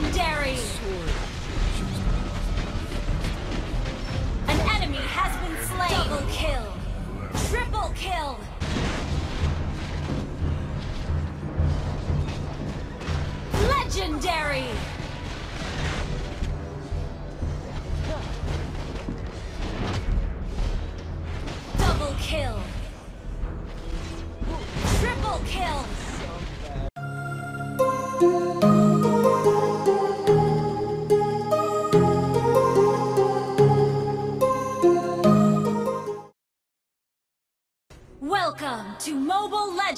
Legendary! An enemy has been slain! Double kill! Triple kill! Legendary!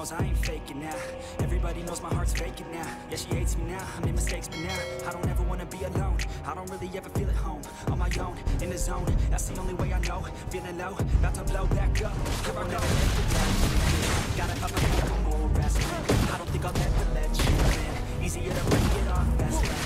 Knows I ain't faking now. Everybody knows my heart's faking now. Yeah, she hates me now. I made mistakes, but now I don't ever wanna be alone. I don't really ever feel at home. On my own, in the zone. That's the only way I know. Feeling low, about to blow back up. Here I go. Gotta up for more rest. I don't think I'll ever let you in. Easier to break it off best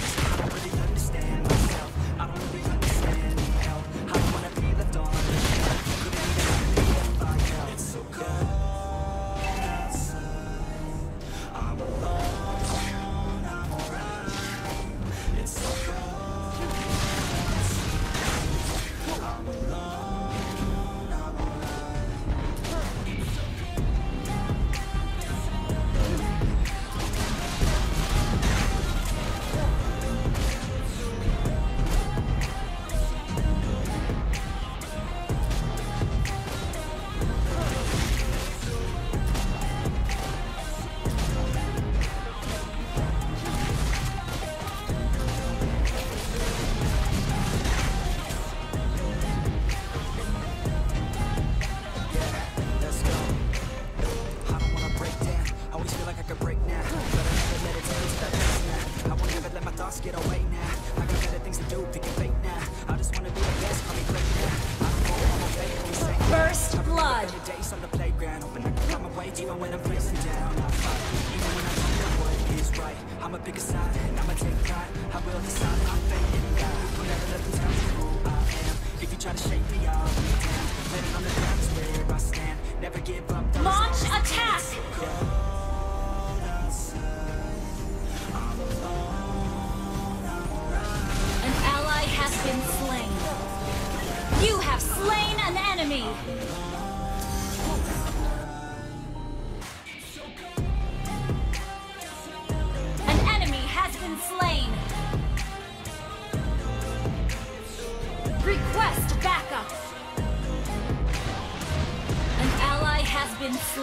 way even when I'm facing down. I fight, even when I don't know what is right. I'ma pick a side and I'ma take pride. I will decide my fate and die. Will never let them tell me who I am. If you try to shake me, I'll be down. Landing on the ground is where I stand. Never give up. Launch attack! An ally has been slain. You have slain an enemy!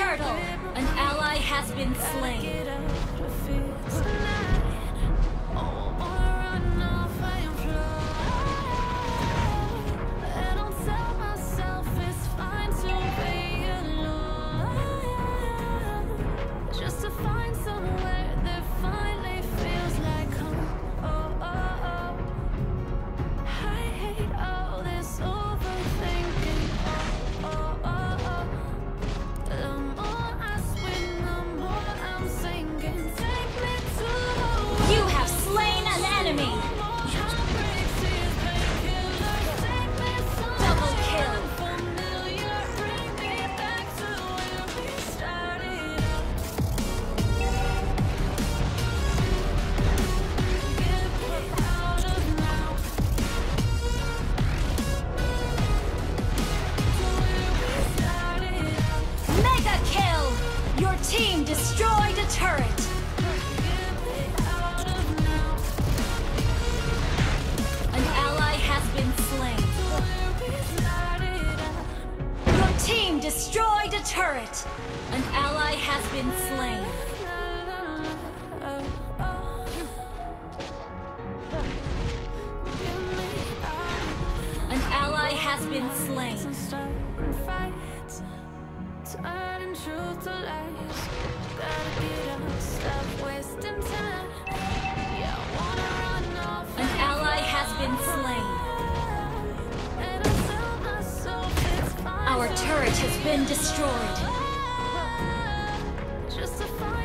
Turtle! An ally has been slain. Has been slain. Turning truth to lies. Gotta get up, stop wasting time. Yeah, I wanna run off. An ally has been slain. And I tell myself it's fine. Our turret has been destroyed. Just to find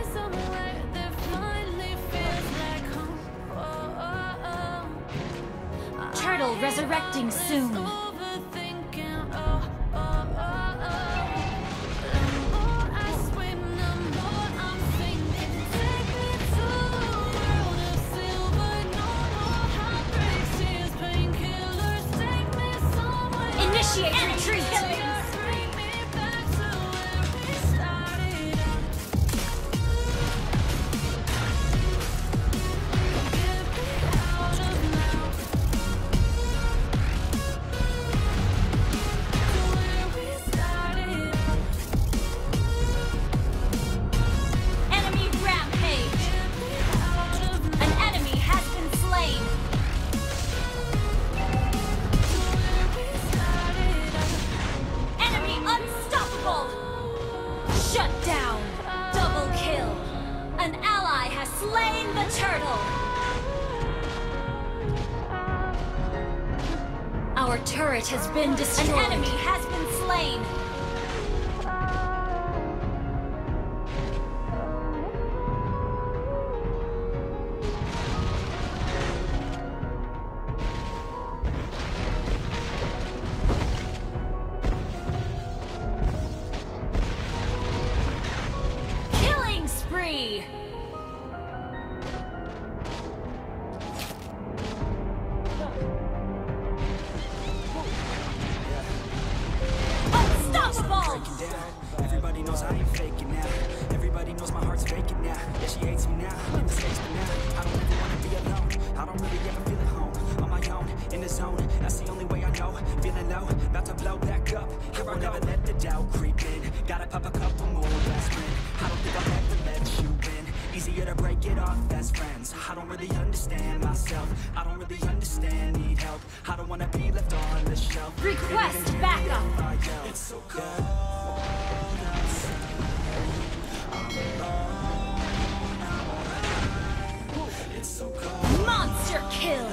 slain the turtle. Our turret has been destroyed. An enemy has been slain. Easier to break it off best friends. I don't really understand myself. I don't really understand, need help. I don't wanna be left on the shelf. Request backup. It's so cold. It's so cold. Monster kill.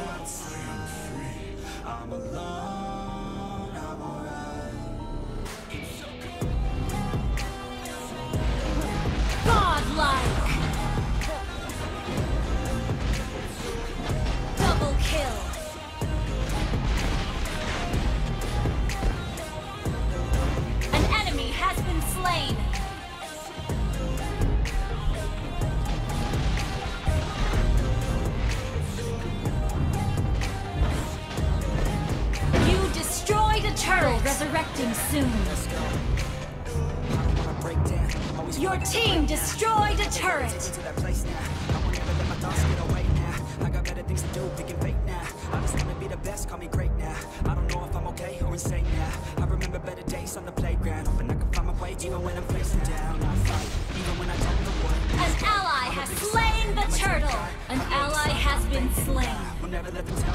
Get away now. I got better things to do, thinking fake now. I just wanna be the best, call me great now. I don't know if I'm okay or insane now. I remember better days on the playground, hoping I can find my way even when I'm facing down. I fight, even when I don't know what. An ally has slain the turtle. An ally has been slain. Will never let them tell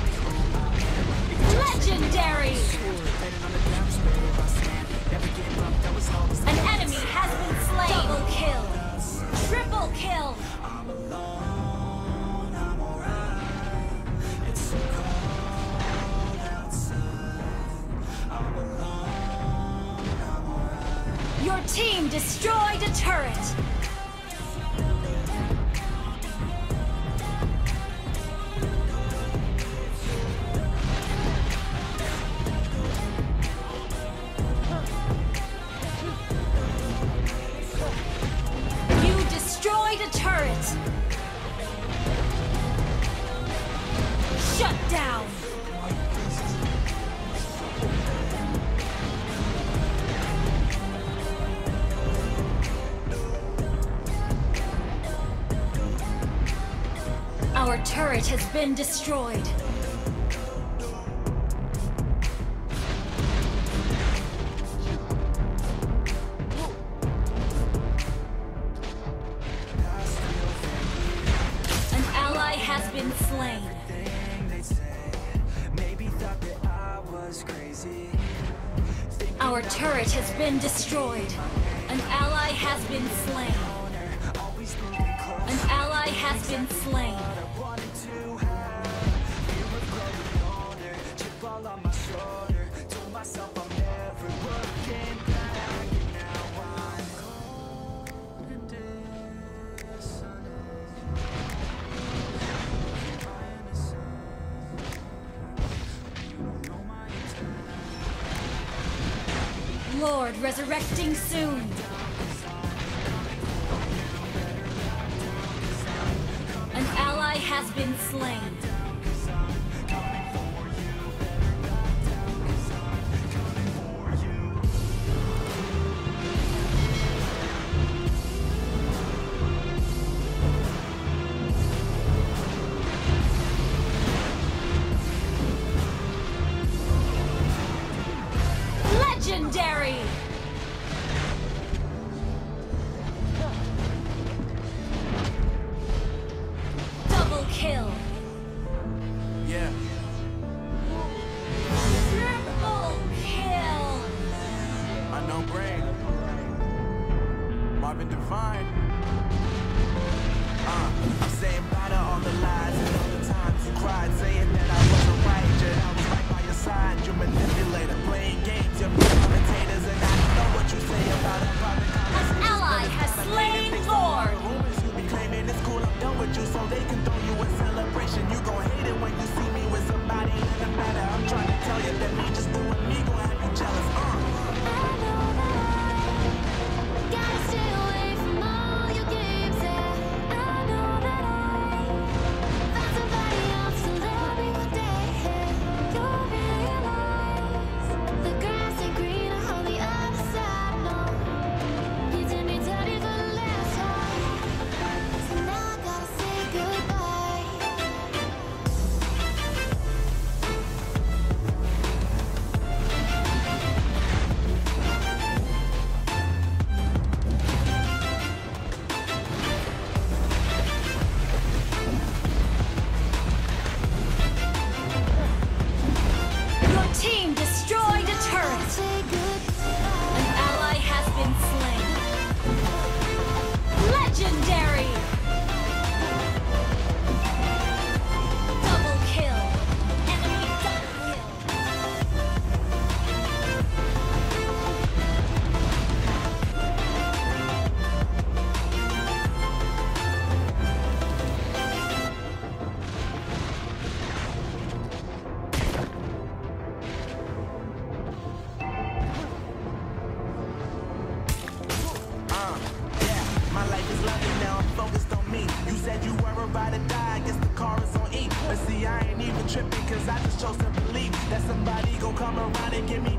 destroyed a turret. You destroyed a turret. been destroyed. Our turret has been destroyed. An ally has been slain. An ally has been slain. Lord resurrecting soon. An ally has been slain. Brain. Marvin Divine. Uh, I'm saying bye to all the lies and all the times you cried, saying that I wasn't right, yet I was right by your side. You manipulator, playing games, you're commentators, and I know what you say about a private An ally has slain Lord! Rumors you be claiming it's cool, I'm done with you, so they can throw you a celebration. You gon' hate it when you see me with somebody in the matter. I'm trying to tell you that me just doing me gon' have you jealous. Uh.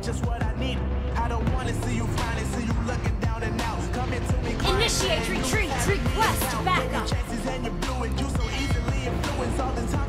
just what I need. I don't wanna see you finally see you looking down and out. Me. Initiate retreat, request backup. Chances and you blew it. You so easily influence all the time.